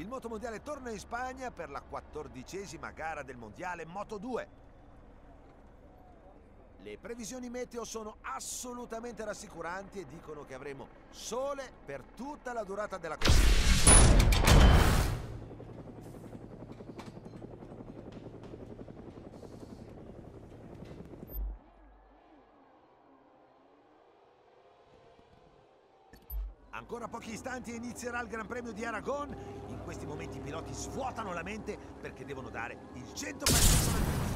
Il motomondiale torna in Spagna per la quattordicesima gara del mondiale Moto 2. Le previsioni meteo sono assolutamente rassicuranti e dicono che avremo sole per tutta la durata della corsa. Ancora pochi istanti e inizierà il Gran Premio di Aragon. In questi momenti i piloti svuotano la mente perché devono dare il 100% del.